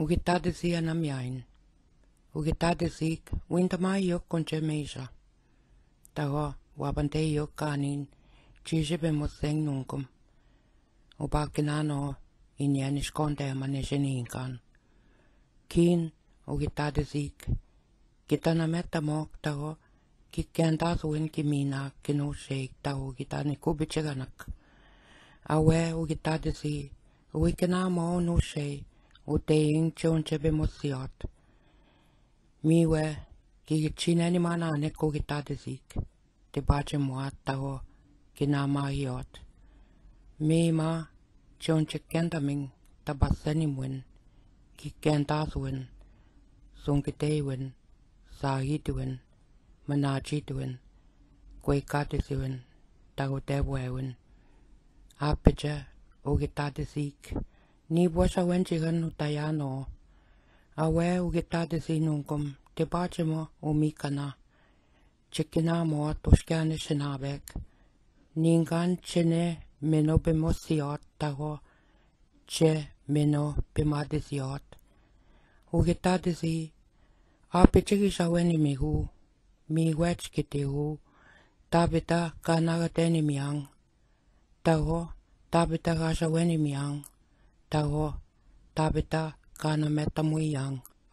o que tá dizia na minha o que tá dizia o ainda mais eu conchemeja tá ó o abantei eu canin tige bemos sem nunca o pakinano seniinkaan. Kiin ukittaade siik. Kitana mettä mooktaho, kikkeen tasuin kimina kinuseik no tahu kitani kubitsikanak. Aue ukittaade sii, uikina mo no nusei, uteinche unche bemosiot miwe kigichinani mana aneko gitadezik te bache moattaho kinamahiot mima chonche kentaming tabassanimwen kikentasuwen sunkiteiwen sahituwen manachituwen kuikatisiwen tahotewuen apeche ogitadezik Ni buasa wensigan utayano. Awe ugetade sinunkom, te mo umikana. Chekina moa toskiane senabek. Ningan chene meno bemosiot taho, che meno bemadesiot. Ugetadesi, apechekisa wenimihu, mi wechkitehu, tabita kanagatenimiang. Taho, tabita gasa wenimiang. Miang. taho tabita kana meta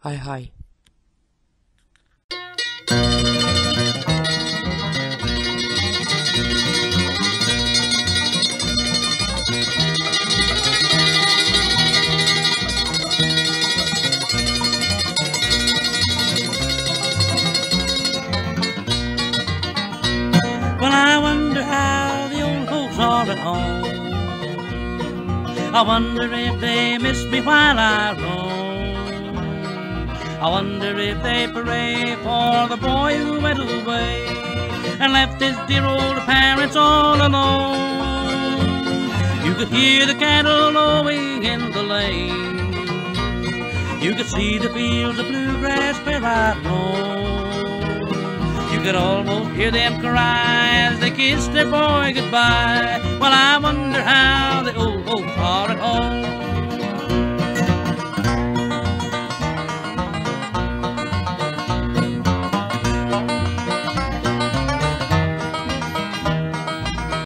ai hai. Well, I wonder how the old folks are at home. I wonder if they miss me while I roam. I wonder if they pray for the boy who went away and left his dear old parents all alone. You could hear the cattle lowing in the lane. You could see the fields of bluegrass where I'd roam. Could almost hear them cry as they kissed their boy goodbye. Well, I wonder how the old folks are